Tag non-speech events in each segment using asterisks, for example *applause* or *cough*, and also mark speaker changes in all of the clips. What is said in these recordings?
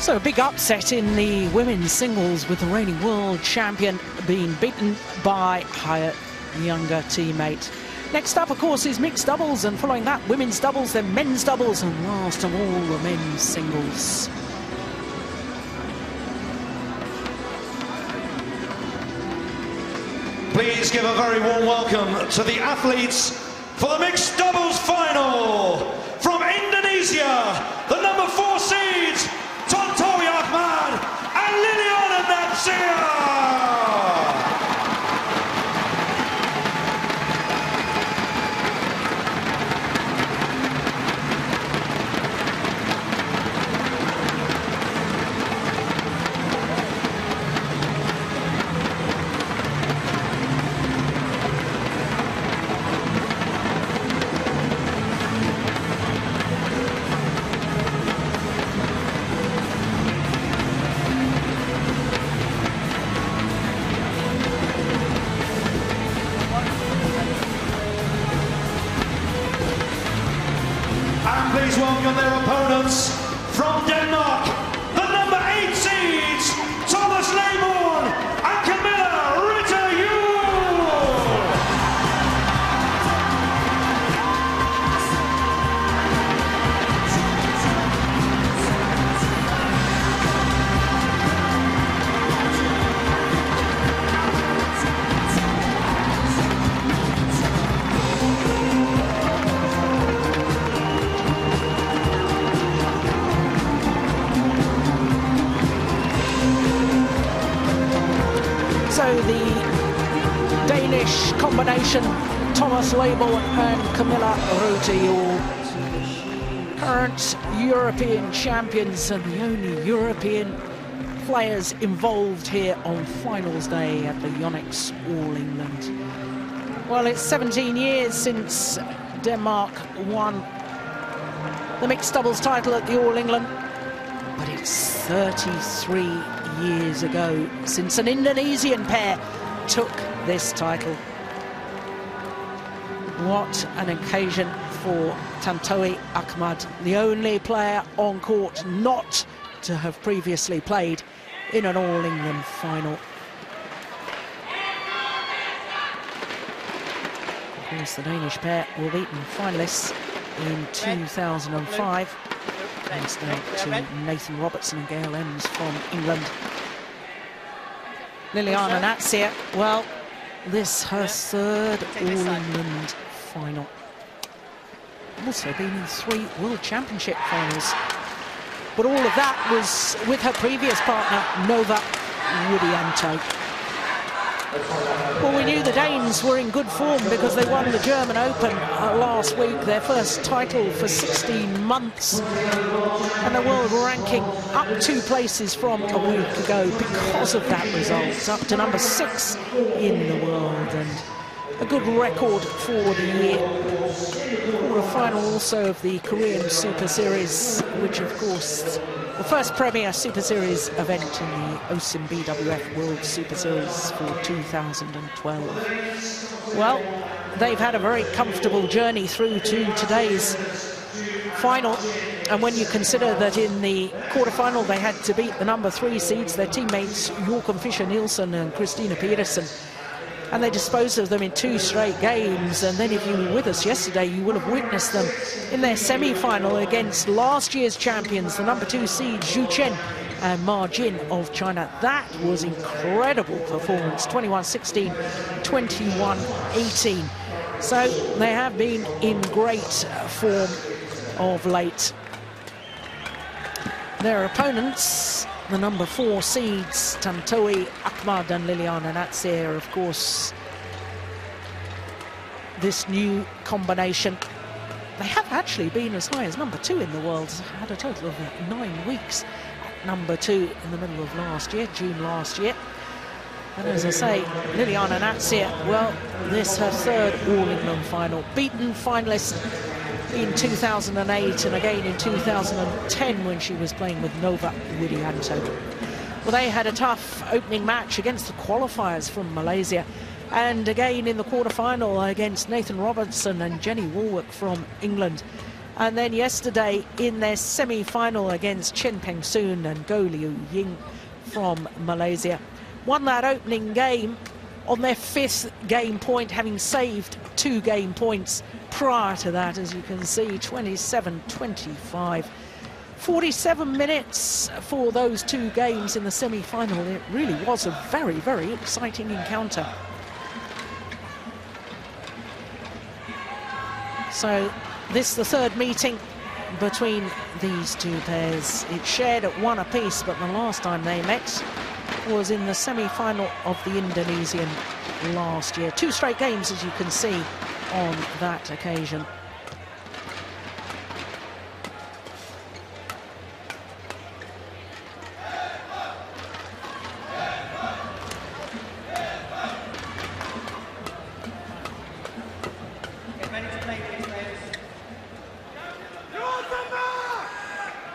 Speaker 1: So a big upset in the women's singles with the reigning world champion being beaten by her younger teammate. Next up, of course, is mixed doubles, and following that, women's doubles, then men's doubles, and last of all, the men's singles.
Speaker 2: Please give a very warm welcome to the athletes for the mixed doubles final. From Indonesia, the number four seeds, and Liliyana Natsir.
Speaker 1: Your current European champions and the only European players involved here on finals day at the Yonex All England. Well, it's 17 years since Denmark won the mixed doubles title at the All England, but it's 33 years ago since an Indonesian pair took this title. What an occasion for Tontowi Ahmad, the only player on court not to have previously played in an All England final. Of course, the Danish pair were beaten finalists in 2005 thanks now to Nathan Robertson and Gail Emms from England. Liliyana Natsir, well, this her third All England final. Also been in three World Championship finals. But all of that was with her previous partner, Nova Widianto. Well, we knew the Danes were in good form because they won the German Open uh, last week, their first title for 16 months. And the world ranking up two places from a week ago because of that result, up to number six in the world. And a good record for the year. Quarter-final also of the Korean Super Series, which of course the first premier Super Series event in the OSIM BWF World Super Series for 2012. Well, they've had a very comfortable journey through to today's final. And when you consider that in the quarterfinal they had to beat the number three seeds, their teammates Joachim Fischer Nielsen and Christinna Pedersen, and they disposed of them in two straight games. And then if you were with us yesterday, you would have witnessed them in their semi-final against last year's champions, the number two seed Xu Chen and Ma Jin of China. That was incredible performance, 21-16, 21-18. So they have been in great form of late. Their opponents, the number four seeds, Tontowi Ahmad and Liliyana Natsir, of course, this new combination. They have actually been as high as number two in the world, had a total of nine weeks at number two in the middle of last year, June last year. And as I say, Liliyana Natsir, well, this her third All England final, beaten finalist in 2008 and again in 2010 when she was playing with Nova Widianto. Well, they had a tough opening match against the qualifiers from Malaysia and again in the quarterfinal against Nathan Robertson and Jenny Wallwork from England. And then yesterday in their semi-final against Chan Peng Soon and Goh Liu Ying from Malaysia. Won that opening game on their fifth game point, having saved two game points prior to that, as you can see, 27-25. 47 minutes for those two games in the semi-final. It really was a very, very exciting encounter. So this the third meeting between these two pairs. It shared at one apiece, but the last time they met was in the semi-final of the Indonesian last year. Two straight games, as you can see, on that occasion.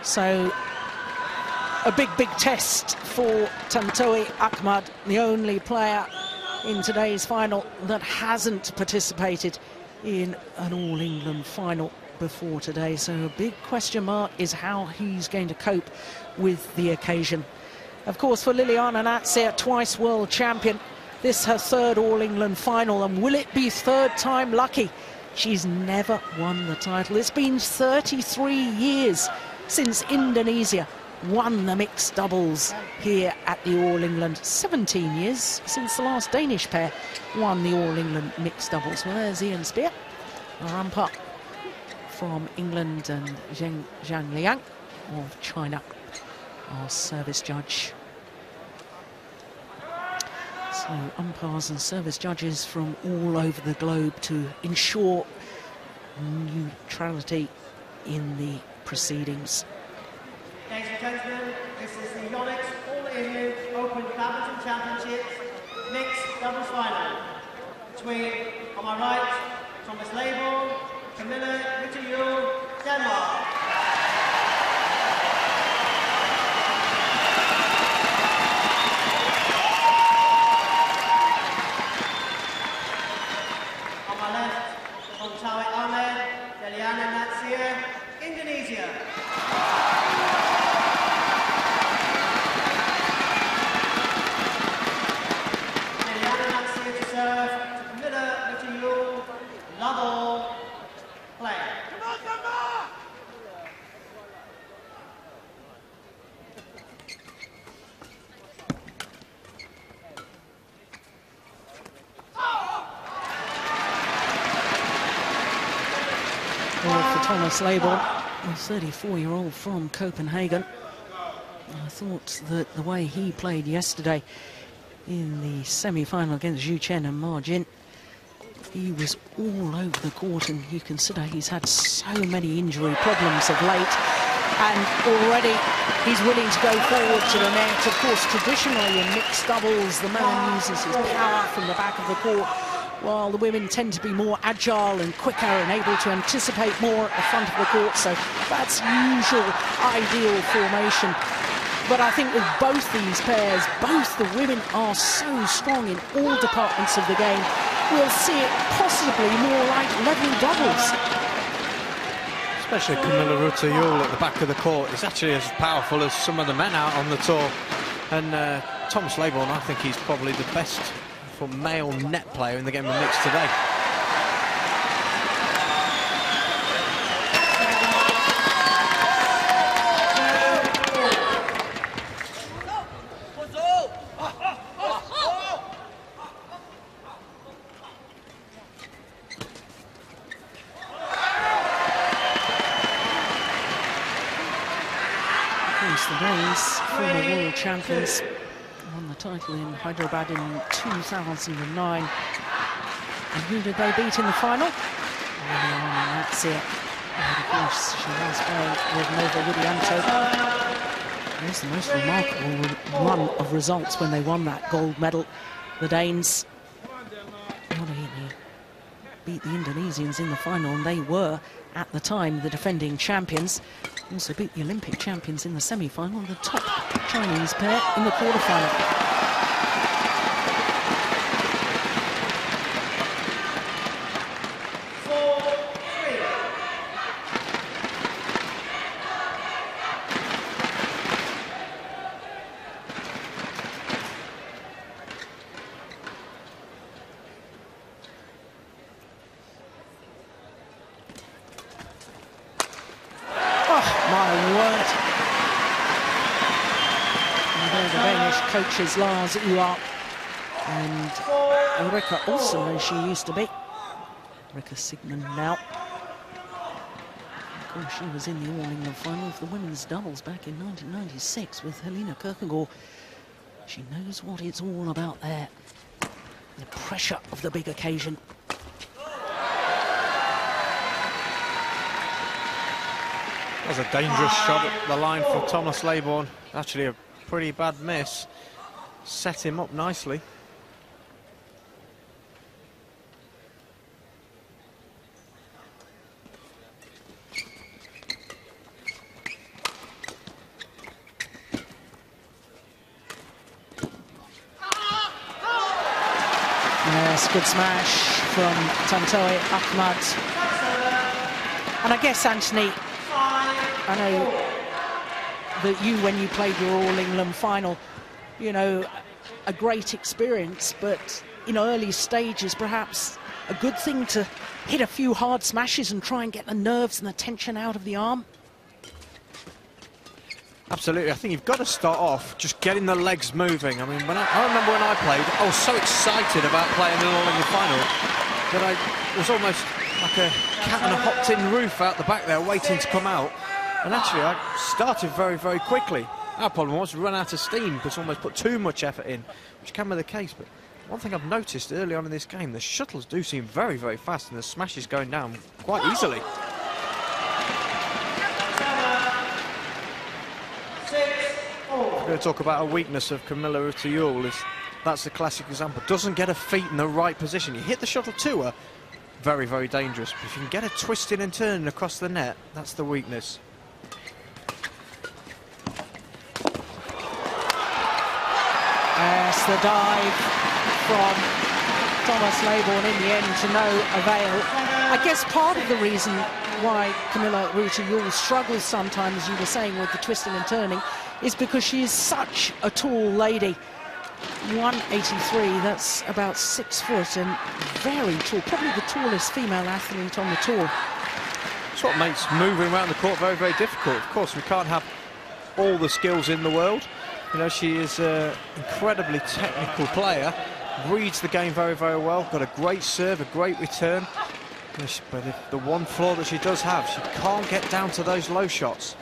Speaker 1: So a big, big test for Tontowi Ahmad, the only player in today's final that hasn't participated in an All-England final before today. So a big question mark is how he's going to cope with the occasion. Of course, for Liliyana Natsir, twice world champion, this her third All-England final, and will it be third time lucky? She's never won the title. It's been 33 years since Indonesia won the mixed doubles here at the All England. 17 years since the last Danish pair won the All England mixed doubles. Well, there's Ian Spear, our umpire from England, and Zheng Zhang Liang of China, our service judge. So umpires and service judges from all over the globe to ensure neutrality in the proceedings.
Speaker 3: Ladies and gentlemen, this is the Yonex All England Open Badminton Championships mixed doubles final between, on my right, Thomas Laybourn, Camilla Rytterhjul, Denmark. On my left, Tontowi Ahmad, Liliyana Natsir, Indonesia. Liliyana Natsir to serve, Camilla Rytterhjul, level play.
Speaker 1: Well, for Thomas Laybourn, a 34-year-old from Copenhagen. I thought that the way he played yesterday in the semi-final against Xu Chen and Ma Jin, he was all over the court and you consider he's had so many injury problems of late and already he's willing to go forward to the net. Of course, traditionally in mixed doubles, the man uses his power from the back of the court while the women tend to be more agile and quicker and able to anticipate more at the front of the court. So that's usual ideal formation. But I think with both these pairs, both the women are so strong in all departments of the game. We'll see it possibly more like level doubles.
Speaker 4: Especially Camilla Rytterhjul at the back of the court is actually as powerful as some of the men out on the tour. And uh, Thomas Laybourn, I think he's probably the best for male net player in the game of mixed today.
Speaker 1: The Danes, former world champions, title in Hyderabad in 2009. And who did they beat in the final? Liliyana Natsir. And of course, she was with Nova Widianto. It was the most remarkable re- run of results when they won that gold medal. The Danes, beat the Indonesians in the final, and they were, at the time, the defending champions. Also beat the Olympic champions in the semi-final, the top Chinese pair in the quarterfinal.
Speaker 3: Four, three.
Speaker 1: Coaches Lars Uhre and Ulrika Olsen, as she used to be. Rika Sigmund now. Of course, she was in the All England final of the women's doubles back in 1996 with Helene Kirkegaard. She knows what it's all about there. The pressure of the big occasion.
Speaker 4: That was a dangerous shot at the line for Thomas Laybourn. Actually a pretty bad miss. Set him up nicely.
Speaker 1: Yes, good smash from Tontowi Ahmad. And I guess, Anthony, I know that you, when you played your All England final, you know, a great experience, but in early stages, perhaps a good thing to hit a few hard smashes and try and get the nerves and the tension out of the arm.
Speaker 4: Absolutely, I think you've got to start off just getting the legs moving. I mean, when I, I remember when I played, I was so excited about playing an All England final that I was almost like a cat on a hopped-in roof out the back there, waiting to come out. And actually, I started very, very quickly. Our problem was run out of steam because almost put too much effort in, which can be the case. But one thing I've noticed early on in this game, the shuttles do seem very, very fast, and the smash is going down quite easily. We're going to talk about a weakness of Kamilla is that's the classic example. Doesn't get her feet in the right position. You hit the shuttle to her, very, very dangerous. But if you can get her twisting and turning across the net, that's the weakness.
Speaker 1: The dive from Thomas Laybourn in the end to no avail. I guess part of the reason why Kamilla Rytter Juhl struggles sometimes, as you were saying, with the twisting and turning, is because she is such a tall lady. 183, that's about six foot and very tall, probably the tallest female athlete on the tour.
Speaker 4: It's what makes moving around the court very, very difficult. Of course, we can't have all the skills in the world. You know, she is an incredibly technical player, reads the game very, very well, got a great serve, a great return. But the one flaw that she does have, she can't get down to those low shots.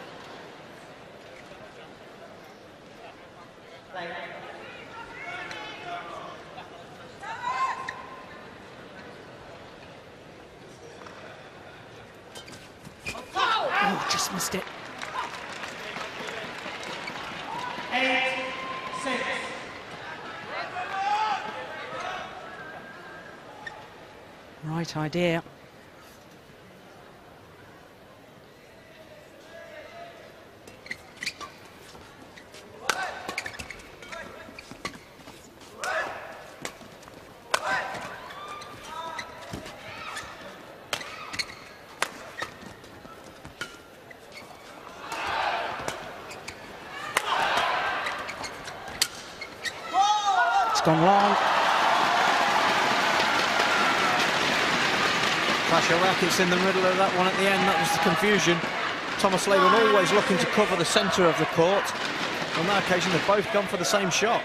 Speaker 1: Oh, just missed it. Right idea. It's gone long.
Speaker 4: Clash of rackets in the middle of that one at the end, that was the confusion. Thomas Laybourn always looking to cover the centre of the court. On that occasion, they've both gone for the same shot.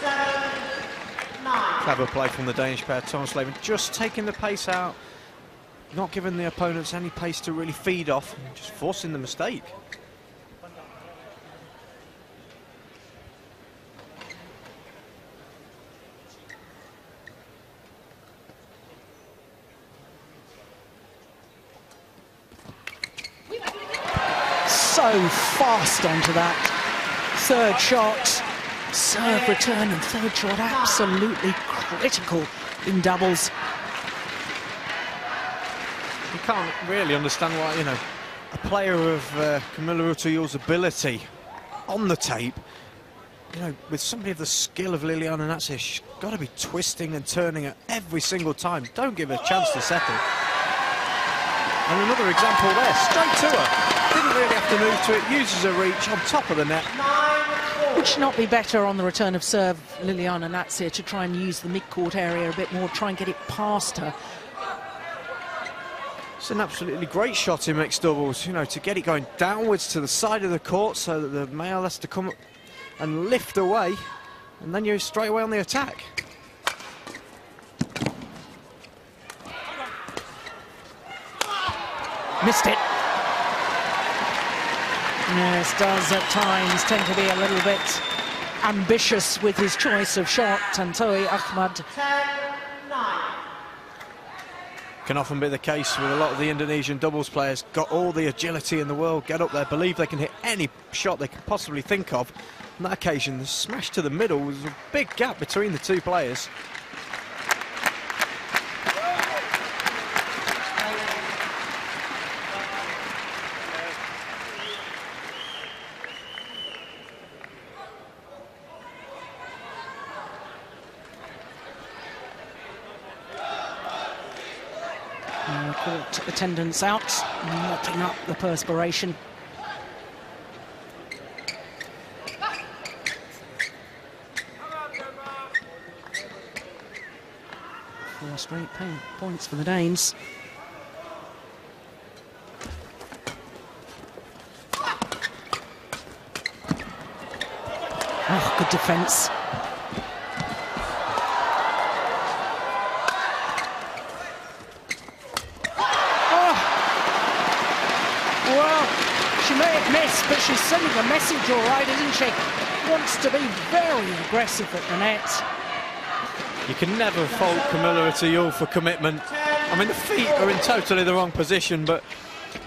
Speaker 3: Seven, nine.
Speaker 4: Clever play from the Danish pair. Thomas Laybourn just taking the pace out, not giving the opponents any pace to really feed off, just forcing the mistake.
Speaker 1: So fast onto that third shot. Serve return and third shot absolutely critical in doubles.
Speaker 4: You can't really understand why, you know, a player of uh, Kamilla Rytter Juhl's ability on the tape, you know, with somebody of the skill of Liliyana Natsir, she's got to be twisting and turning it every single time. Don't give her a chance to settle. And another example there, straight to her. Didn't really have to move to it, uses her reach on top of the net.
Speaker 1: Would she not be better on the return of serve, Liliyana Natsir, to try and use the mid-court area a bit more, try and get it past her?
Speaker 4: It's an absolutely great shot in mixed doubles, you know, to get it going downwards to the side of the court so that the male has to come up and lift away, and then you're straight away on the attack.
Speaker 1: Missed it. Yes, does at times tend to be a little bit ambitious with his choice of shot. Tontowi Ahmad
Speaker 4: Can often be the case with a lot of the Indonesian doubles players. Got all the agility in the world, get up there, believe they can hit any shot they can possibly think of. On that occasion, the smash to the middle was a big gap between the two players.
Speaker 1: Uh, court attendance out, mopping up the perspiration. Four straight points for the Danes. Oh, good defence. Well, she may have missed, but she's sending a message all right, isn't she? Wants to be very aggressive at the net.
Speaker 4: You can never fault Kamilla Rytter Juhl for commitment. I mean, the feet are in totally the wrong position, but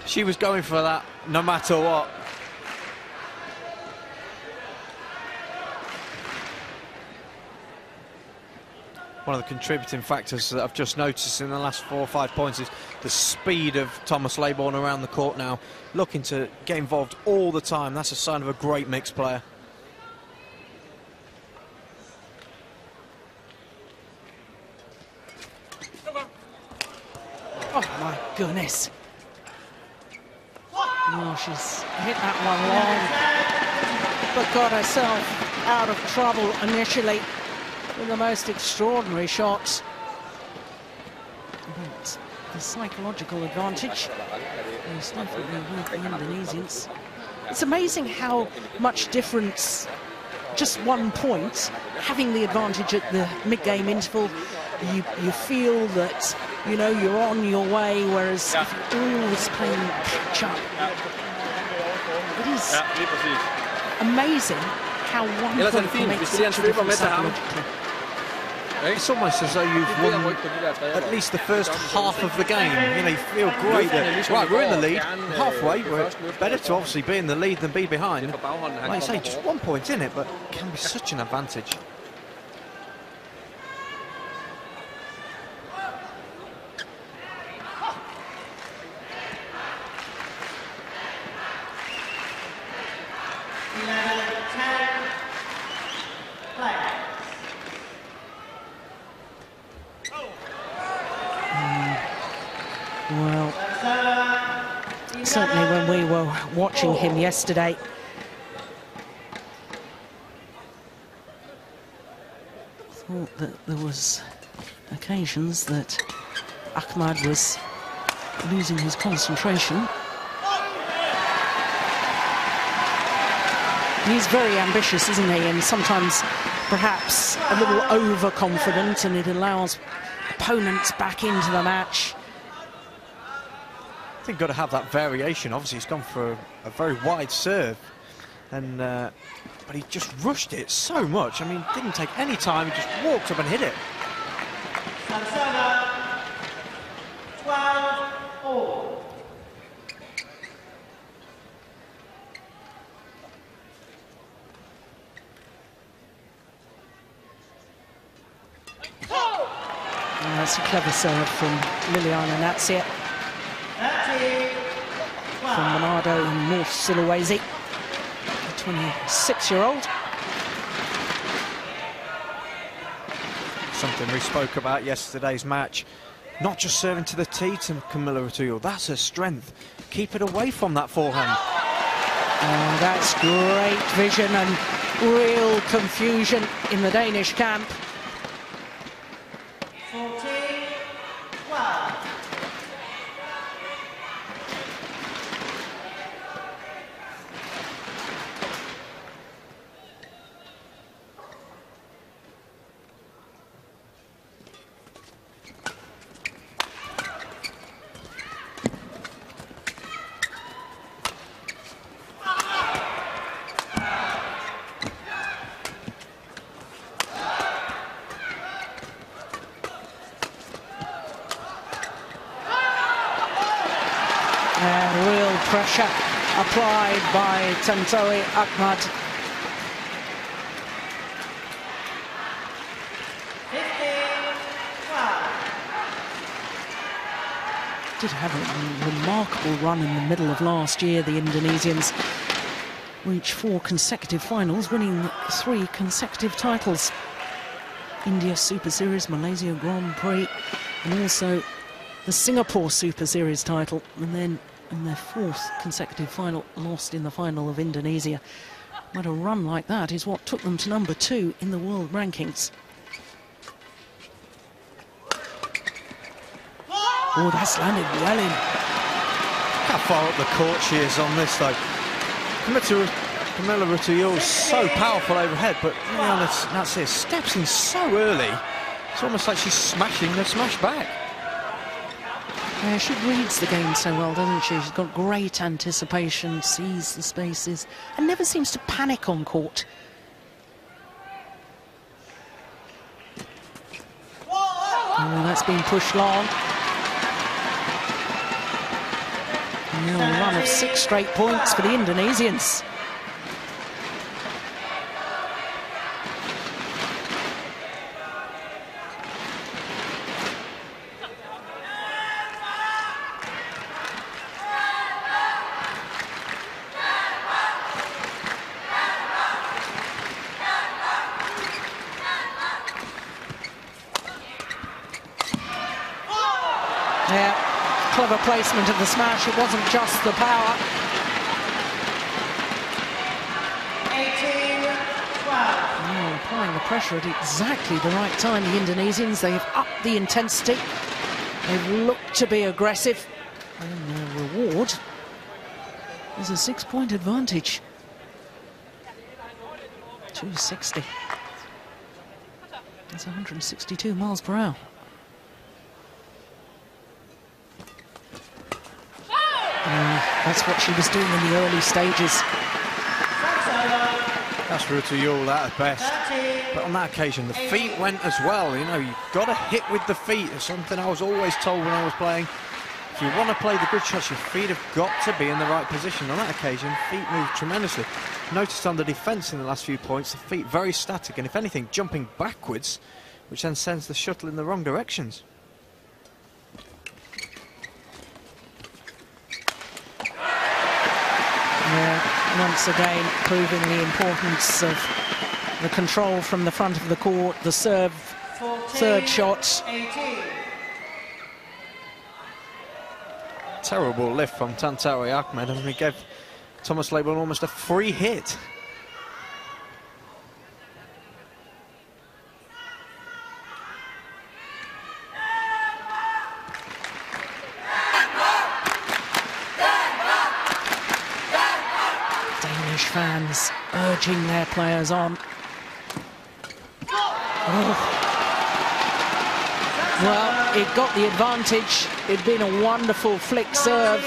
Speaker 4: she was going for that no matter what. One of the contributing factors that I've just noticed in the last four or five points is the speed of Thomas Laybourn around the court now, looking to get involved all the time. That's a sign of a great mixed player.
Speaker 1: Oh my goodness. Oh, she's hit that one long, but got herself out of trouble initially with the most extraordinary shots. But the psychological advantage is definitely with the Indonesians. It's amazing how much difference just one point, having the advantage at the mid-game interval, you, you feel that, you know, you're on your way, whereas if you're always playing catch-up, it is
Speaker 5: Ja, lige præcis.
Speaker 1: amazing how one point
Speaker 5: fint,
Speaker 1: makes
Speaker 5: hvis det er en
Speaker 1: such a difference psychologically.
Speaker 4: It's almost as though you've
Speaker 5: Det ved at
Speaker 4: won
Speaker 5: rykke på de der træer.
Speaker 4: at least the first half of the game. You know, you feel great that, right, we're in the lead, halfway, we're better to obviously be in the lead than be behind.
Speaker 5: På baghånden, han
Speaker 4: Like I say, just one point in it, but can be such an advantage.
Speaker 3: Eleven, ten. Play.
Speaker 1: Well,
Speaker 3: Server.
Speaker 1: certainly when we were watching him yesterday, thought that there was occasions that Ahmad was losing his concentration. He's very ambitious, isn't he? And sometimes perhaps a little overconfident, and it allows opponents back into the match.
Speaker 4: I think got to have that variation. Obviously, he's gone for a, a very wide serve, and uh, but he just rushed it so much. I mean, didn't take any time. He just walked up and hit it.
Speaker 3: And server. Twelve all.
Speaker 1: Uh, That's a clever serve from Liliyana Natsir
Speaker 3: Thirteen.
Speaker 1: From Manado and North Sulawesi. 26-year-old.
Speaker 4: Something we spoke about yesterday's match. Not just serving to the tee to Kamilla Rytter Juhl, that's her strength. Keep it away from that forehand.
Speaker 1: Oh, that's great vision and real confusion in the Danish camp.
Speaker 3: 14, 12.
Speaker 1: And real pressure applied Tontowi Ahmad. Did have a remarkable run in the middle of last year, the Indonesians. Reached four consecutive finals, winning three consecutive titles. India Super Series, Malaysia Grand Prix, and also the Singapore Super Series title. And then in their fourth consecutive final, lost in the final of Indonesia. But a run like that is what took them to number two in the world rankings. Oh, that's landed well in.
Speaker 4: How far up the court she is on this, though. Kamilla, Rutuyul so powerful overhead, but Liana Natsir steps in so early. It's almost like she's smashing the smash back.
Speaker 1: She reads the game so well, doesn't she? She's got great anticipation, sees the spaces, and never seems to panic on court. Oh, that's been pushed long. Now run of six straight points for the Indonesians. Yeah, clever placement of the smash. It wasn't just the power.
Speaker 3: 18, 12.
Speaker 1: Oh, applying the pressure at exactly the right time. The Indonesians, they've upped the intensity. They've looked to be aggressive. And their reward is a six-point advantage. 260. That's 162 miles per hour. Uh, that's what she was doing in the early stages.
Speaker 3: That's.
Speaker 4: That's Rytter Juhl at her best.
Speaker 3: 13,
Speaker 4: But on that occasion, the feet went as well. You know, you've got to hit with the feet. It's something I was always told when I was playing. If you want to play the good shots, your feet have got to be in the right position. On that occasion, feet moved tremendously. Noticed on the defence in the last few points, the feet very static, and if anything, jumping backwards, which then sends the shuttle in the wrong directions.
Speaker 1: Yeah, once again proving the importance of the control from the front of the court, the serve,
Speaker 3: 14,
Speaker 1: third shot.
Speaker 3: 18.
Speaker 4: Terrible lift from Tontowi Ahmad, and he gave Thomas Laybourn almost a free hit.
Speaker 1: Danish their players on. Oh. Well, it got the advantage. It'd been a wonderful flick serve.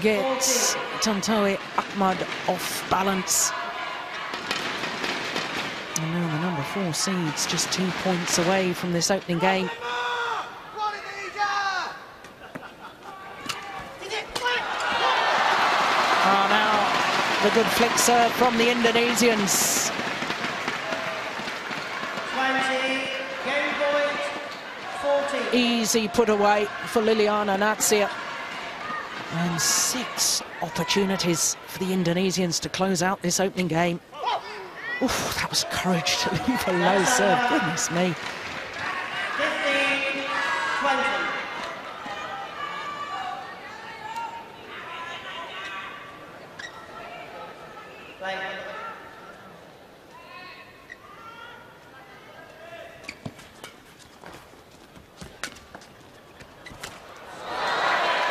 Speaker 1: Gets Tantowi Ahmad off balance. And now the number four seeds just two points away from this opening game. Ah, now the good flick serve from the Indonesians.
Speaker 3: 20, game point, 14.
Speaker 1: Easy put away for Liliyana Natsir. And six opportunities for the Indonesians to close out this opening game. Oof, that was courage to *laughs* leave a low serve. Goodness me.
Speaker 3: 15, 20. Play.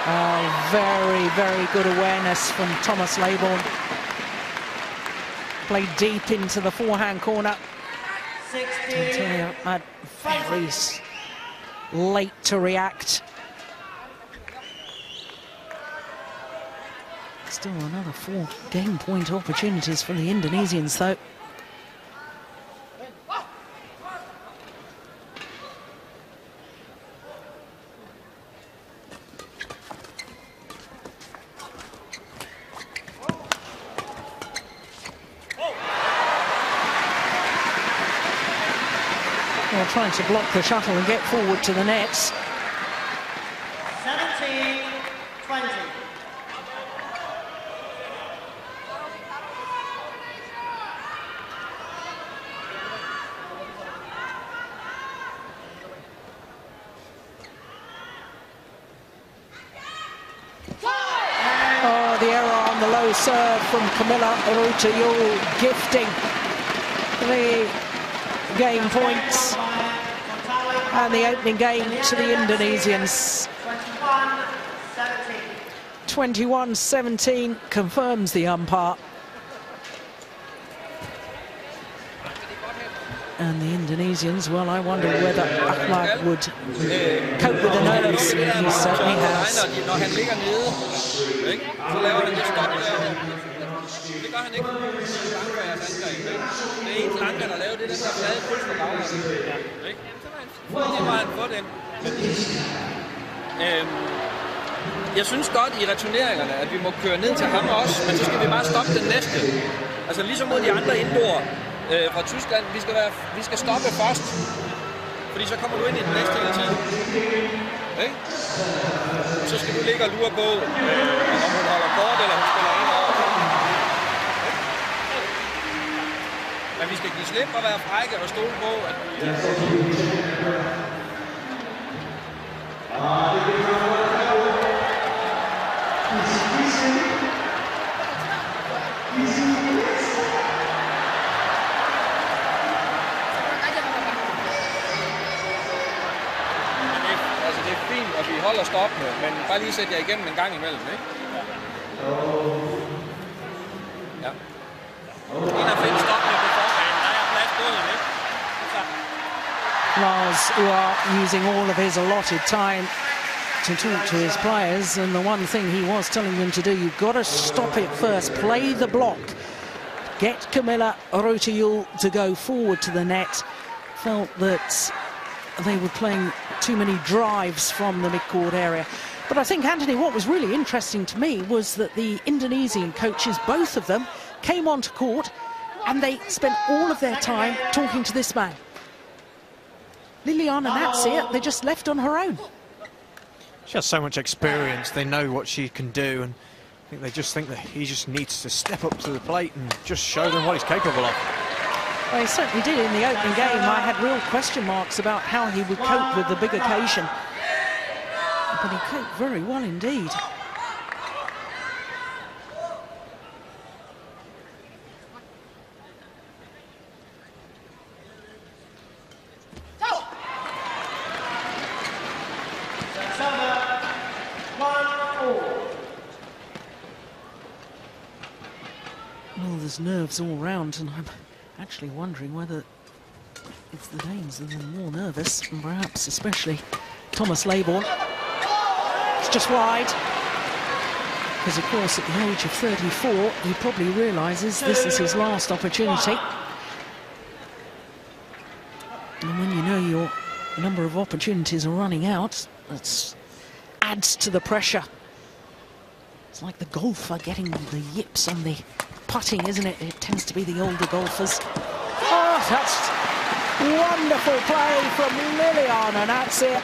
Speaker 1: Oh, very, very good awareness from Thomas Laybourn. Played deep into the forehand corner.
Speaker 3: 16,
Speaker 1: Taylor Ahmad very late to react. Still another four game point opportunities for the Indonesians though. Well, trying to block the shuttle and get forward to the nets.
Speaker 3: 17, 20.
Speaker 1: Oh, the error on the low serve from Camilla Rutayul, gifting the game points and the opening game to the Indonesians.
Speaker 3: 21, 17.
Speaker 1: confirms the umpire. And the Indonesians, well, I wonder whether Ahmad would cope with the nerves. He certainly has.
Speaker 5: Det gør han ikke. Det er der laver det, der. Ikke? Det var han for den. Øhm, jeg synes godt i returneringerne, at vi må køre ned til ham også, men så skal vi bare stoppe den næste. Altså ligesom mod de andre indoor øh, fra Tyskland, vi skal, være, vi skal stoppe først. Fordi så kommer du ind i den næste hele tiden. Ikke? Så skal du ligge og lure på, om hun holder kort, eller hun spiller Men vi skal give slip og være frække og stole på, at... Altså, det er fint, at vi holder stoppene, men bare lige sæt jer igennem en gang imellem, ikke? Ja. 91.
Speaker 1: Lars Uhre using all of his allotted time to talk to his players, and the one thing he was telling them to do, you've got to stop it first, play the block, get Camilla Rotayul to go forward to the net. Felt that they were playing too many drives from the midcourt area. But I think, Anthony, what was really interesting to me was that the Indonesian coaches, both of them, came onto court and they spent all of their time talking to this man. Liliyana Natsir, they're just left on her own.
Speaker 4: She has so much experience. They know what she can do, and I think they just think that he just needs to step up to the plate and just show them what he's capable of.
Speaker 1: Well, he certainly did in the opening game. I had real question marks about how he would cope with the big occasion. But he coped very well indeed. There's nerves all round, and I'm actually wondering whether it's the Danes that are more nervous, and perhaps especially Thomas Laybourn. It's just wide. Because, of course, at the age of 34, he probably realises this is his last opportunity. And when you know your number of opportunities are running out, that adds to the pressure. It's like the golfer getting the yips on the putting, isn't it? It tends to be the older golfers. Oh, that's wonderful play from Lilian, and that's it.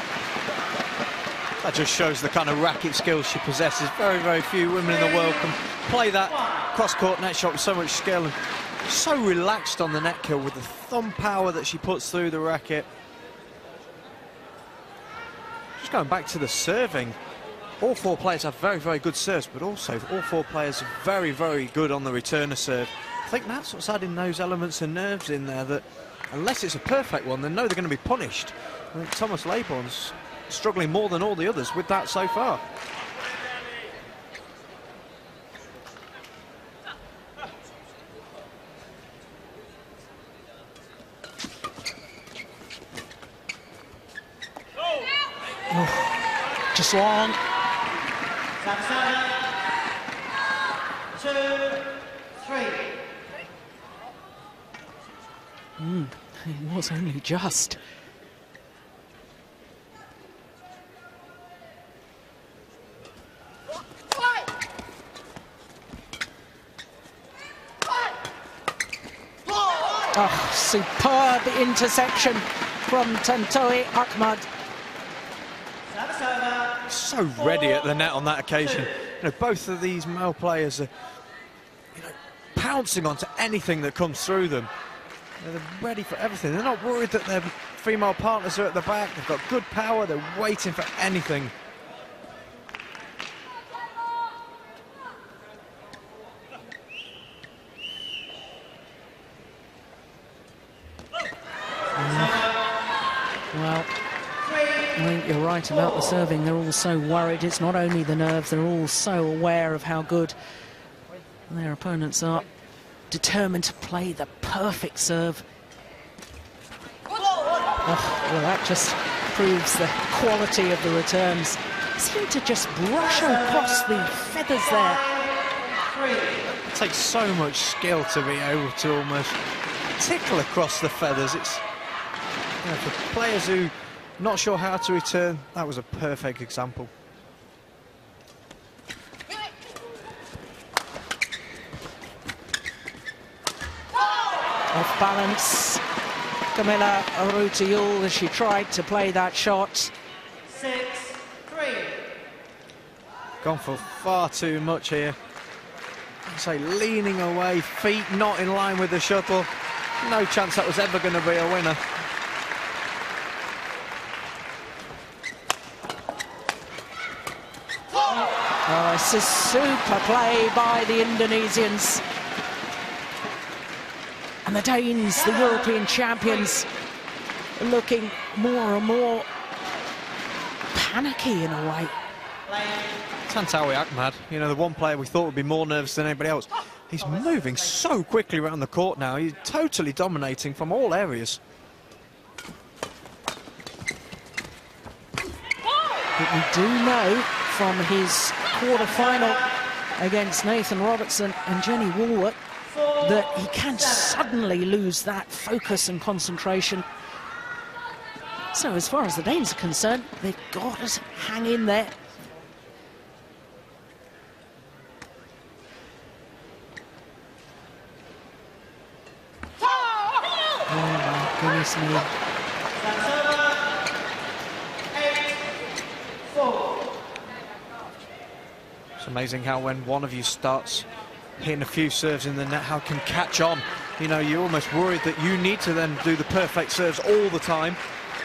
Speaker 4: That just shows the kind of racket skills she possesses. Very, very few women in the world can play that cross-court net shot with so much skill and so relaxed on the net kill with the thumb power that she puts through the racket. Just going back to the serving, all four players have very, very good serves, but also all four players are very, very good on the returner serve. I think that's what's adding those elements and nerves in there that unless it's a perfect one, they know they're going to be punished. I think Thomas Laybourn's struggling more than all the others with that so far.
Speaker 1: Oh, just long.
Speaker 3: Two, three.
Speaker 1: Mm, *laughs* it was only just. Oh, superb interception from Tontowi Ahmad.
Speaker 4: So ready at the net on that occasion. You know, both of these male players are you know, pouncing onto anything that comes through them. They're ready for everything. They're not worried that their female partners are at the back. They've got good power. They're waiting for anything.
Speaker 1: Well, I think you're right about the serving. They're all so worried. It's not only the nerves, they're all so aware of how good their opponents are. Determined to play the perfect serve. Oh, well, that just proves the quality of the returns. Seem to just brush across the feathers there.
Speaker 4: It takes so much skill to be able to almost tickle across the feathers. It's you know, for players who not sure how to return, that was a perfect example.
Speaker 1: Off balance. Camilla Arutiul as she tried to play that shot.
Speaker 3: Six, three.
Speaker 4: Gone for far too much here. I'd say leaning away, feet not in line with the shuttle. No chance that was ever going to be a winner.
Speaker 1: Oh, it's a super play by the Indonesians. And the Danes, the European champions, looking more and more panicky in a way.
Speaker 4: Tontowi Ahmad, you know, the one player we thought would be more nervous than anybody else. He's moving so quickly around the court now. He's totally dominating from all areas.
Speaker 1: But we do know from his quarter-final against Nathan Robertson and Jenny Wallwork that he can suddenly lose that focus and concentration. So as far as the Danes are concerned, they've got to hang in there. Oh my goodness me.
Speaker 4: It's amazing how when one of you starts hitting a few serves in the net, how can catch on. You know, you're almost worried that you need to then do the perfect serves all the time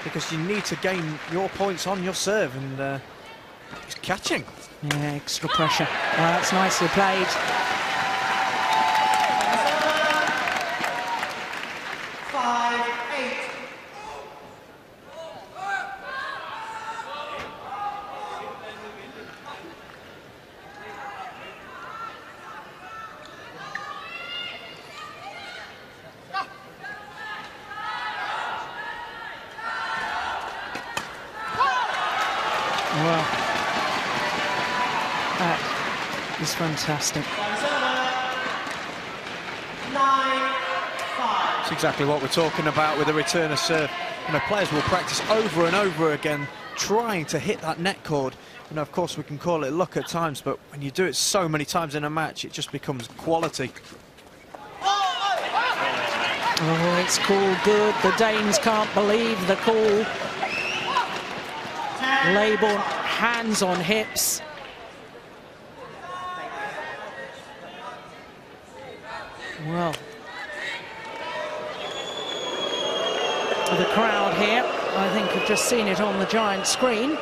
Speaker 4: because you need to gain your points on your serve and uh, it's catching.
Speaker 1: Yeah, extra pressure. Oh, that's nicely played.
Speaker 3: Five, eight.
Speaker 1: Well, that is fantastic.
Speaker 3: Nine.
Speaker 4: It's exactly what we're talking about with the return of serve. You know, players will practice over and over again trying to hit that net cord. You know, of course, we can call it luck at times, but when you do it so many times in a match, it just becomes quality.
Speaker 1: Oh, it's called good. The Danes can't believe the call. Laybourn, hands on hips. Well, the crowd here, Have just seen it on the giant screen.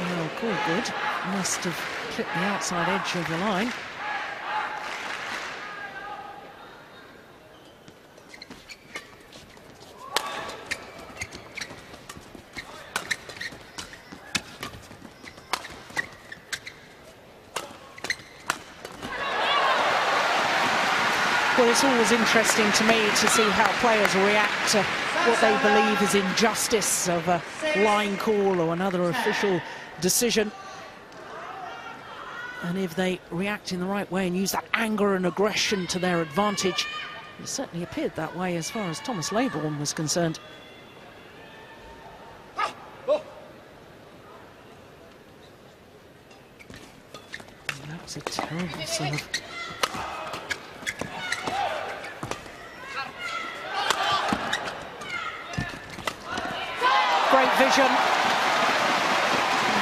Speaker 1: Oh, good. Must have clipped the outside edge of the line. It's always interesting to me to see how players react to what they believe is injustice of a line call or another official decision. And if they react in the right way and use that anger and aggression to their advantage, it certainly appeared that way as far as Thomas Laybourn was concerned. That was a terrible serve. Great vision.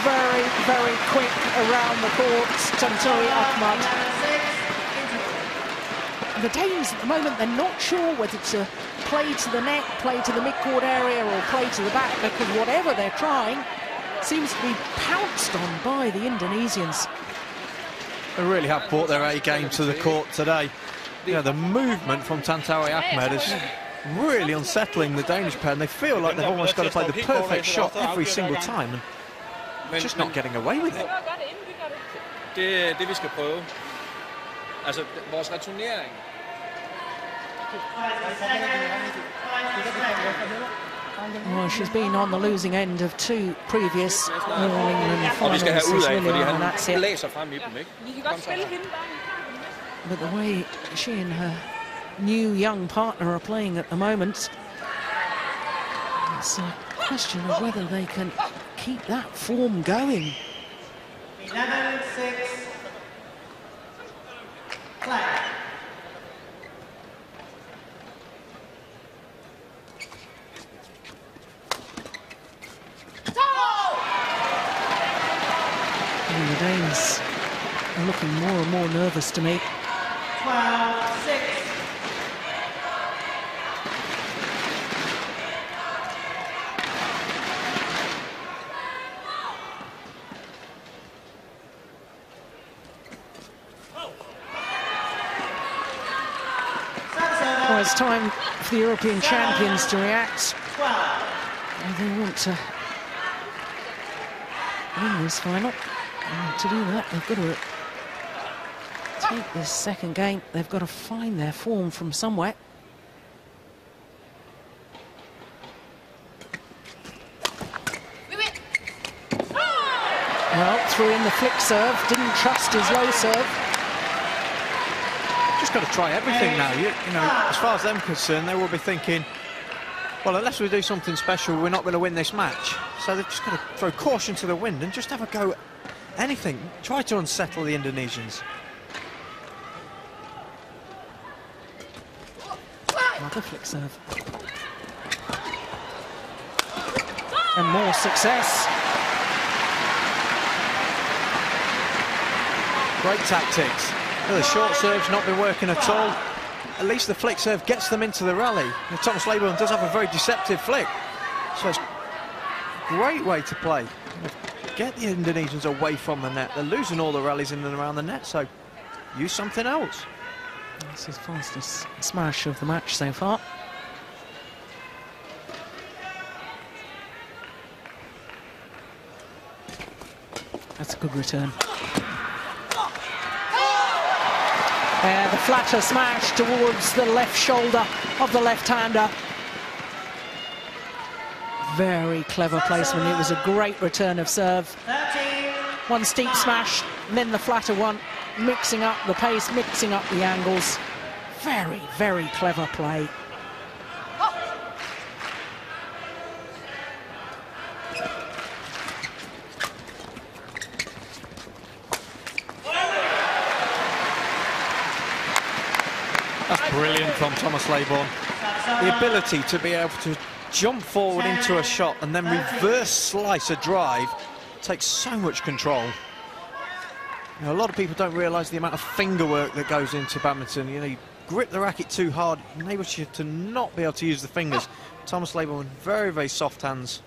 Speaker 1: Very, very quick around the court. Tontowi Ahmad. The at the moment, they're not sure whether to play to the net, play to the mid-court area or play to the back because whatever they're trying seems to be pounced on by the Indonesians.
Speaker 4: They really have brought their A game to the court today. You know, the movement from Tontowi Ahmad is really unsettling the Danish pair, and they feel like they've almost got to play the perfect shot every single time, and just not getting away with it.
Speaker 5: Det er det, vi skal prøve. Altså, vores returnering.
Speaker 1: Well, she's been on the losing end of two previous All England
Speaker 5: Og vi skal have
Speaker 1: finals,
Speaker 5: ud af, Liliyana,
Speaker 1: and that's it.
Speaker 5: blæser frem i dem, ikke?
Speaker 6: Vi kan godt spille hende bare, vi tager den.
Speaker 1: But the way she and her new young partner are playing at the moment, it's a question of whether they can keep that form going.
Speaker 3: 11-6. Play.
Speaker 1: And the Danes looking more and more nervous to me.
Speaker 3: 12-6.
Speaker 1: Well, it's time for the European champions to react. And they want to win this final. And to do that, they've got to take this second game. They've got to find their form from somewhere. Well, threw in the flick serve, didn't trust his low serve.
Speaker 4: Just got to try everything now. You, you know, as far as them concerned, they will be thinking, well, unless we do something special, we're not going to win this match. So they've just got to throw caution to the wind and just have a go at anything. Try to unsettle the Indonesians.
Speaker 1: Another flick serve. And more success.
Speaker 4: Great tactics. The short serve's not been working at all. At least the flick serve gets them into the rally. And Thomas Laybourn does have a very deceptive flick. So it's a great way to play. Get the Indonesians away from the net. They're losing all the rallies in and around the net, so use something else.
Speaker 1: That's his fastest smash of the match so far. That's a good return. Uh, the flatter smash towards the left shoulder of the left-hander. Very clever placement. It was a great return of serve. One steep smash, and then the flatter one, mixing up the pace, mixing up the angles. Very, very clever play.
Speaker 4: That's brilliant from Thomas Laybourn. The ability to be able to jump forward into a shot and then reverse slice a drive takes so much control. You know, a lot of people don't realise the amount of finger work that goes into badminton. You know, you grip the racket too hard, enables you to not be able to use the fingers. Thomas Laybourn with very, very soft hands.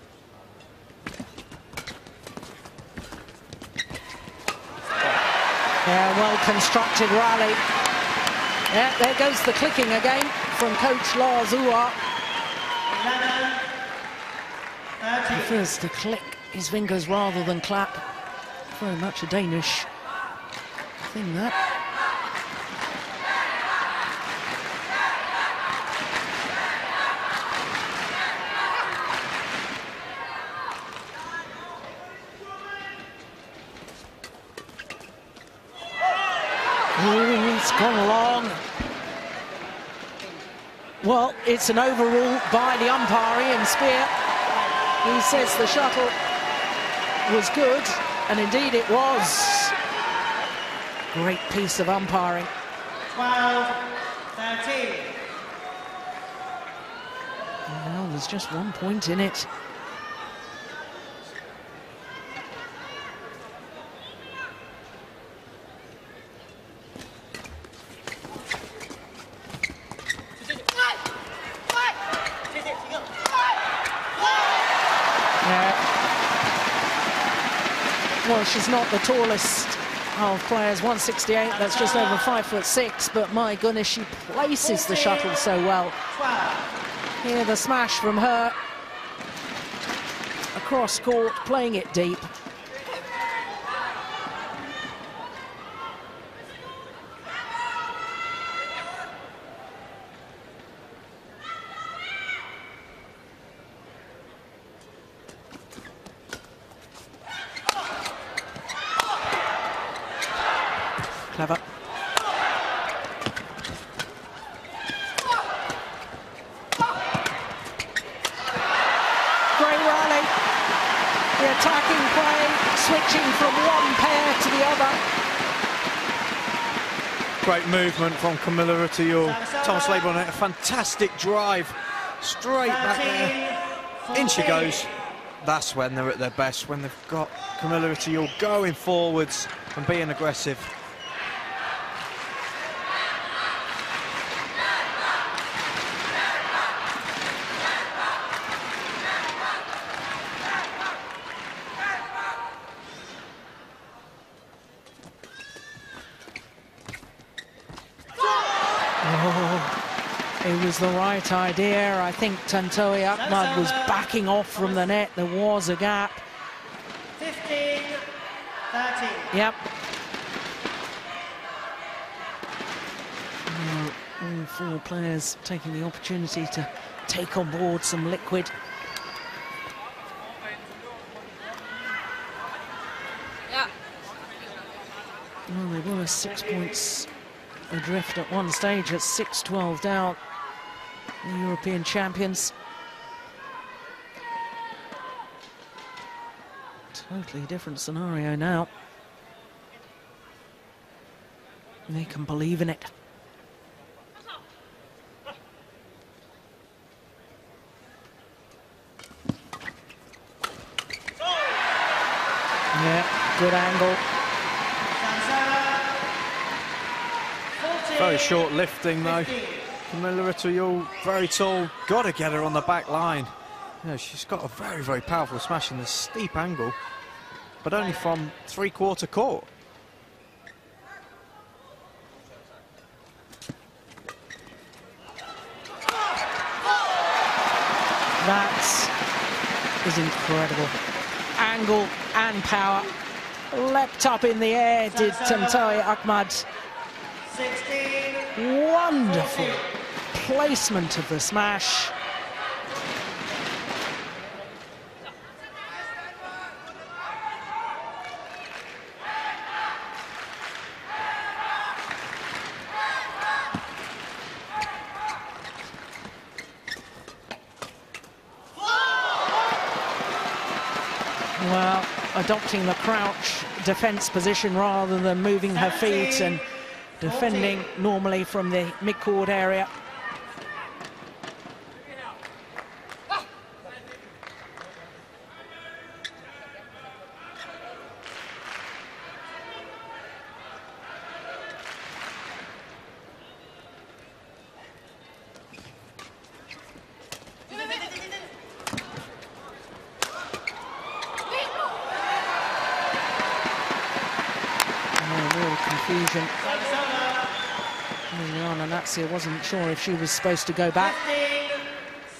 Speaker 1: Yeah, well constructed rally. Yeah, there goes the clicking again from coach Lars Uhre.
Speaker 3: 11, 13.
Speaker 1: Prefers to click his fingers rather than clap. Very much a Danish thing that. Ooh, it's gone long. Well, it's an overrule by the umpire, Ian Spear. He says the shuttle was good, and indeed it was. Great piece of umpiring.
Speaker 3: 12, 13.
Speaker 1: Well, there's just one point in it. Well, she's not the tallest of players, 168, that's just over five foot six, but my goodness, she places the shuttle so well.
Speaker 3: 12.
Speaker 1: Here, the smash from her across court, playing it deep. Clever. Great rally. The attacking play, switching from one pair to the other.
Speaker 4: Great movement from Kamilla Rytter Juhl. Thomas Laybourn on it, a fantastic drive. Straight back there. In she goes. That's when they're at their best, when they've got Kamilla Rytter Juhl going forwards and being aggressive.
Speaker 1: It was the right idea. I think Tontowi Ahmad was backing off from the net. There was a gap.
Speaker 3: 15, 13.
Speaker 1: Yep. Now, all four players taking the opportunity to take on board some liquid. Well, they were six points adrift at one stage at 6-12 down. The European champions. Totally different scenario now. They can believe in it. Yeah, good angle.
Speaker 4: Very short lifting though.
Speaker 3: 15.
Speaker 4: Kamilla Rytter Juhl, very tall, got to get her on the back line. Know, she's got a very, very powerful smash in the steep angle, but only from three-quarter court.
Speaker 1: That is incredible. Angle and power. Leapt up in the air, did Tontowi Ahmad.
Speaker 3: 16,
Speaker 1: Wonderful placement of the smash. Well, adopting the crouch defense position rather than moving her feet and defending normally from the midcourt area. Liliyana Natsir wasn't sure if she was supposed to go back.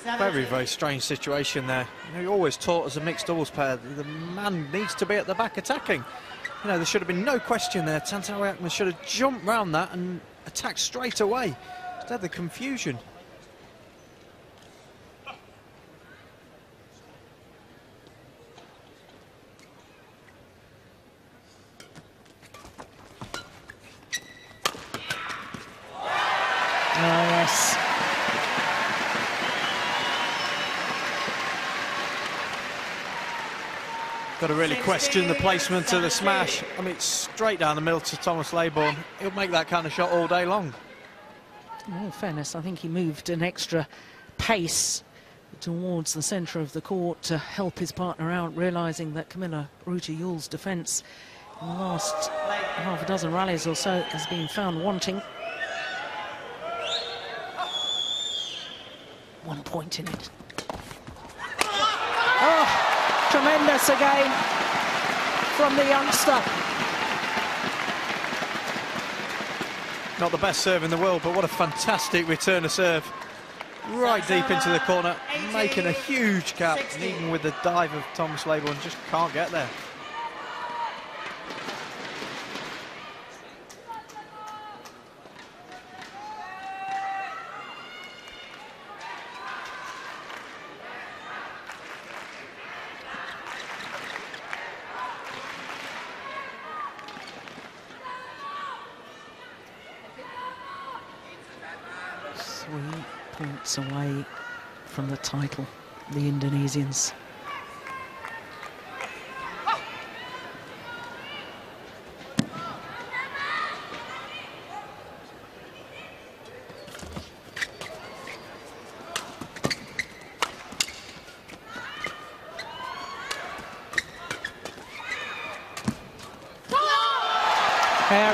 Speaker 3: 15,
Speaker 4: Very, very strange situation there. You know, you're always taught as a mixed doubles player, the man needs to be at the back attacking. You know, there should have been no question there. Tontowi Ahmad should have jumped round that and attacked straight away. Instead, the confusion.
Speaker 1: Oh, yes.
Speaker 4: Got to really question the placement of the smash. I mean, it's straight down the middle to Thomas Laybourn. He'll make that kind of shot all day long.
Speaker 1: In all fairness, I think he moved an extra pace towards the centre of the court to help his partner out, realising that Camilla Ruta-Yule's defence in the last half a dozen rallies or so has been found wanting. One point in it. Oh, tremendous again from the youngster.
Speaker 4: Not the best serve in the world, but what a fantastic return of serve. Right deep into the corner, making a huge gap. And even with the dive of Thomas Laybourn, just can't get there.
Speaker 1: Three points away from the title, the Indonesians.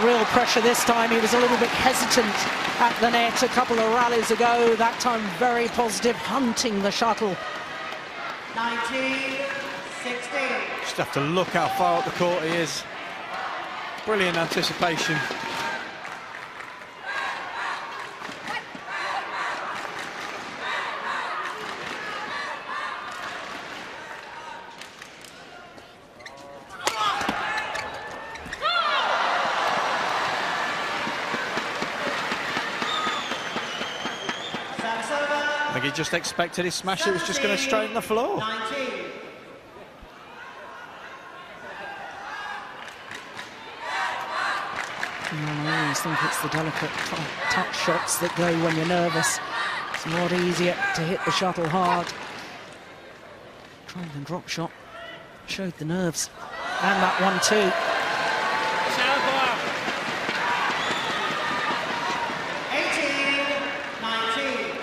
Speaker 1: Real pressure this time. He was a little bit hesitant at the net a couple of rallies ago. That time very positive, hunting the shuttle.
Speaker 3: 19, 16.
Speaker 4: Just have to look how far up the court he is. Brilliant anticipation.
Speaker 3: Service over.
Speaker 4: I think he just expected his smash, it was just going to straighten the floor.
Speaker 3: 19.
Speaker 1: I always think it's the delicate touch shots that go when you're nervous. It's a lot easier to hit the shuttle hard. Trying the drop shot showed the nerves. And that one too.
Speaker 3: 18, 19.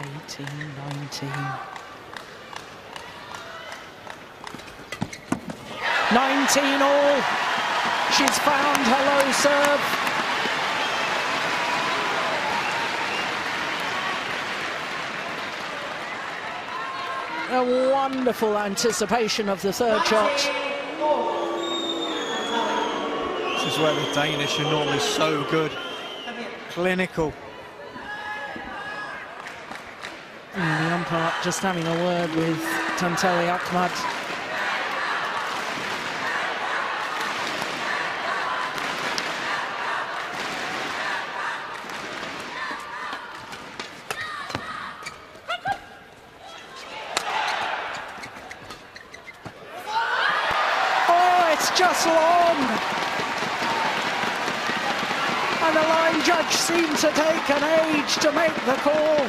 Speaker 1: Eighteen, nineteen. Nineteen all. She's found her low serve. Anticipation of the third shot.
Speaker 4: This is where the Danish are normally so good. Clinical.
Speaker 1: And the umpire just having a word with Tontowi Ahmad. Oh, it's just long. And the line judge seemed to take an age to make the call.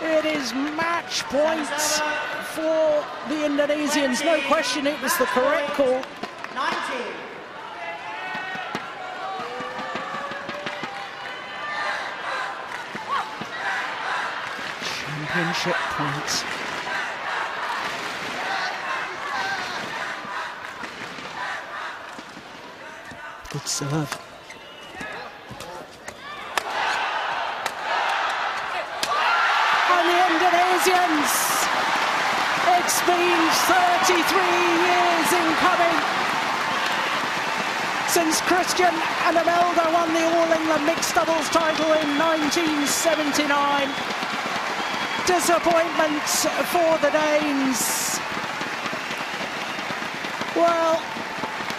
Speaker 1: It is match points for the Indonesians. No question it was the correct call.
Speaker 3: 19.
Speaker 1: Championship points. Good serve. And the Indonesians It's been 33 years in coming since Christian and Imelda won the All England Mixed Doubles title in 1979. Disappointment for the Danes. Well,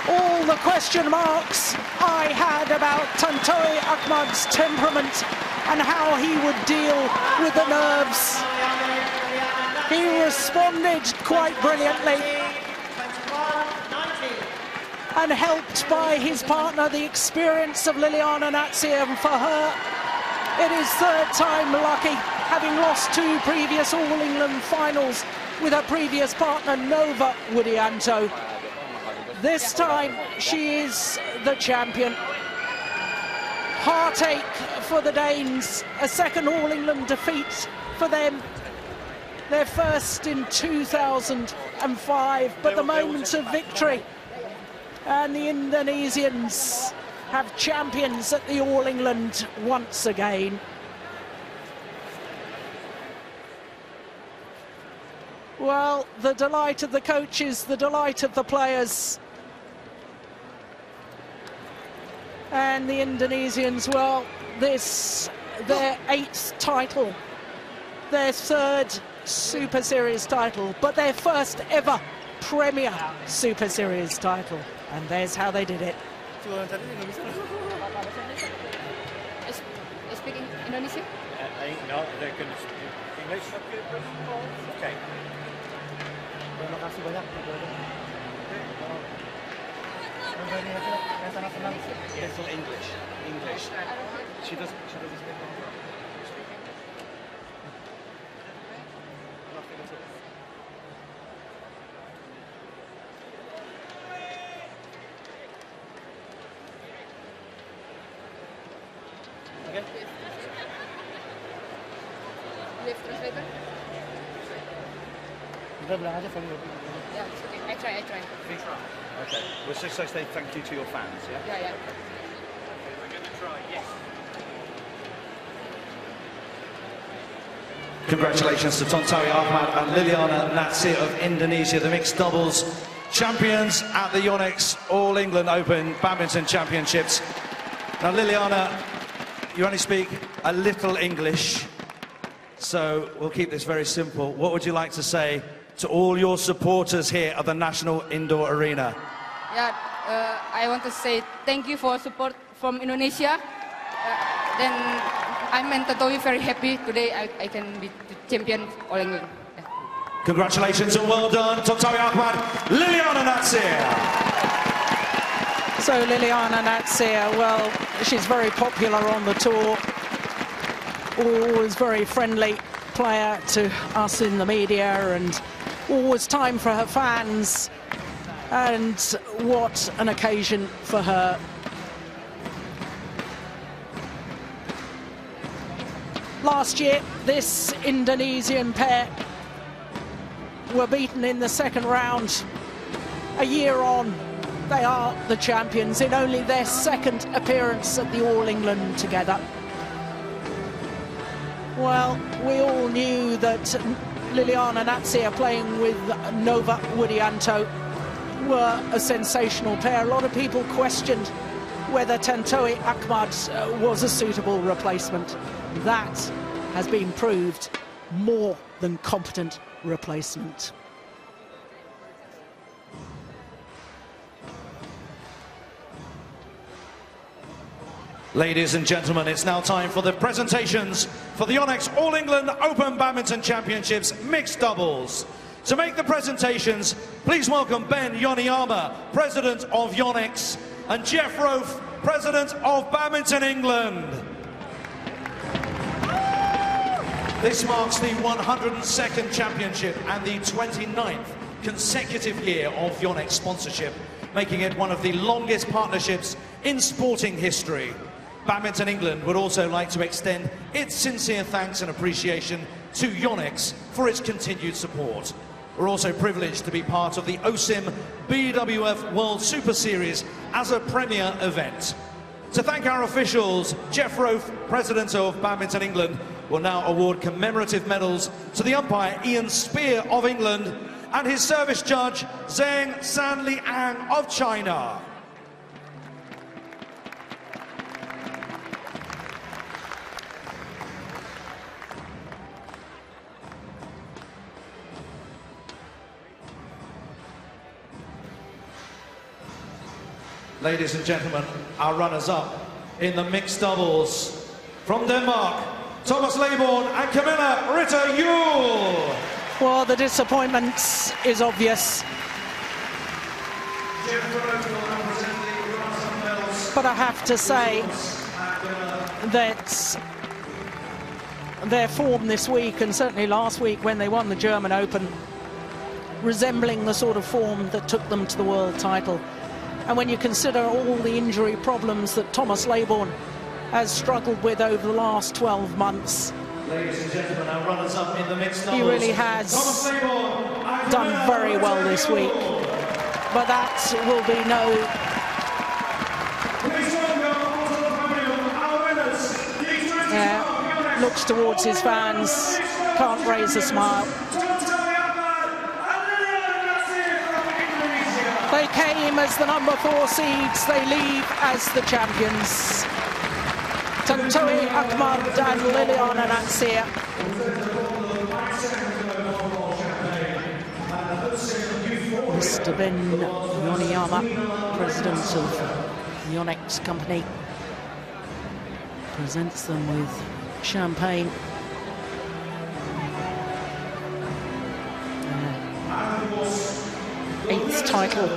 Speaker 1: all the question marks I had about Tontowi Ahmad's temperament and how he would deal with the nerves. He responded quite brilliantly and helped by his partner, the experience of Liliyana Natsir. For her, it is third time lucky, having lost two previous All England finals with her previous partner, Nova Widianto. This time, she is the champion. Heartache for the Danes, a second All England defeat for them. Their first in 2005, but the moment of victory. And the Indonesians have champions at the All England once again. Well, the delight of the coaches, the delight of the players. And the Indonesians, well, this, their eighth title, their third Super Series title, but their first ever Premier Super Series title. And there's how they did it.
Speaker 6: Speaking Indonesia?
Speaker 7: Uh, no, they can speak English. Okay.
Speaker 3: Terima kasih banyak.
Speaker 7: Yes, English. English. She does. She doesn't speak. Okay.
Speaker 6: You have translator?
Speaker 3: Udah bilang aja.
Speaker 6: Yeah, it's okay. I try, I try.
Speaker 7: Okay. Well, so, so say thank you to your fans, yeah?
Speaker 6: Yeah, yeah.
Speaker 2: Congratulations to Tontowi Ahmad and Liliyana Natsir of Indonesia, the mixed doubles champions at the Yonex All England Open Badminton Championships. Now, Liliyana, you only speak a little English, so we'll keep this very simple. What would you like to say to all your supporters here at the National Indoor Arena?
Speaker 6: Yeah, uh, I want to say thank you for support from Indonesia. Uh, then I'm and Tontowi very happy today I, I can be the champion All England. Yeah.
Speaker 2: Congratulations and well done, Tontowi Ahmad, Liliyana Natsir.
Speaker 1: So Liliyana Natsir, well, she's very popular on the tour. Always very friendly player to us in the media and always time for her fans. And what an occasion for her. Last year, this Indonesian pair were beaten in the second round. A year on, they are the champions in only their second appearance at the All England together. Well, we all knew that Liliyana Natsir playing with Nova Widianto were a sensational pair. A lot of people questioned whether Tontowi Ahmad uh, was a suitable replacement. That has been proved more than competent replacement.
Speaker 2: Ladies and gentlemen, it's now time for the presentations for the Yonex All England Open Badminton Championships mixed doubles. To make the presentations, please welcome Ben Yoneyama, President of Yonex, and Jeff Rofe, President of Badminton England. This marks the 102nd championship and the 29th consecutive year of Yonex sponsorship, making it one of the longest partnerships in sporting history. Badminton England would also like to extend its sincere thanks and appreciation to Yonex for its continued support. We're also privileged to be part of the OSIM BWF World Super Series as a premier event. To thank our officials, Jeff Rofe, President of Badminton England, will now award commemorative medals to the umpire Ian Spear of England and his service judge Zheng Sanliang of China. Ladies and gentlemen, our runners-up in the mixed doubles from Denmark, Thomas Laybourn and Kamilla Rytter Juhl.
Speaker 1: Well, the disappointment is obvious. But I have to say that their form this week and certainly last week when they won the German Open resembling the sort of form that took them to the world title. And when you consider all the injury problems that Thomas Laybourn has struggled with over the last 12 months,
Speaker 2: Ladies and gentlemen, our runners-up in the mixed doubles.
Speaker 1: he really has done very well this week. But that will be no
Speaker 2: Please welcome onto the podium our winners, the Express
Speaker 1: Yeah, looks towards his fans, can't raise a smile.
Speaker 2: Tontowi Ahmad and Liliyana Natsir from Indonesia.
Speaker 1: They came as the number four seeds, they leave as the champions. Tontowi Ahmad and Liliyana Natsir. Mr. Ben Yoneyama, president of Yonex Company, presents them with champagne. Uh, eighth title.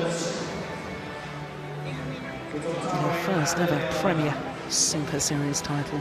Speaker 1: Their first ever Premier Super Series title.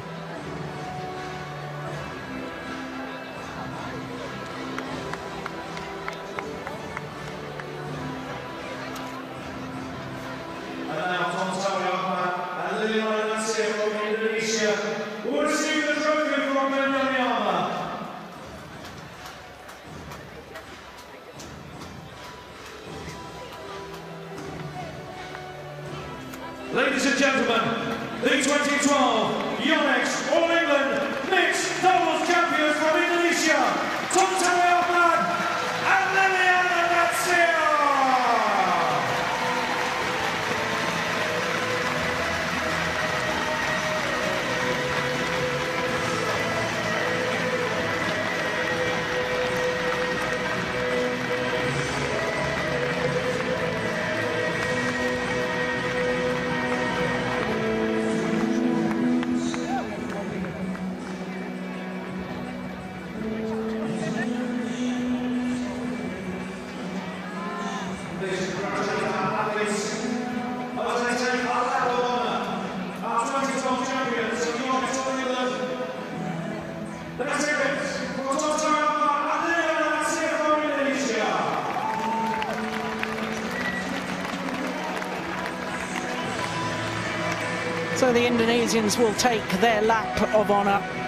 Speaker 1: Will take their lap of honour